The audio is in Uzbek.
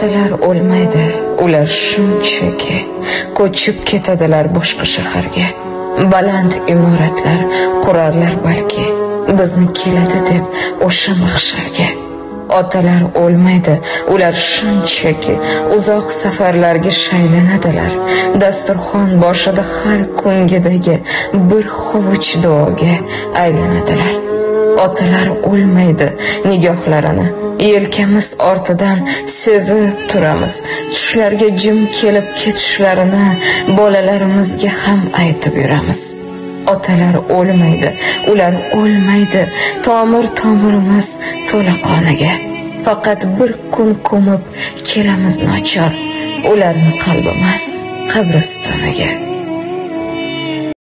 otalar o'lmaydi ular shunchaki ko'chib ketadilar boshqa shaharga. Baland imoratlar qurarlar balki bizni keladi deb o'sha mahsharga. Otalar o'lmaydi ular shunchaki uzoq safarlarga shaylanadilar. Dasturxon boshida har kungidagi bir hovuch duoga aylanadilar otalar o'lmaydi nigohlarini. Yelkamiz ortidan sezib turamiz. Tushlarga jim kelib ketishlarini bolalarimizga ham aytib yuramiz. Otalar o'lmaydi ular o'lmaydi. Tomir tomirimiz to'la qoniga faqat bir kun ko'mib kelamiz nochor. Ularni qalbimiz qabristoniga.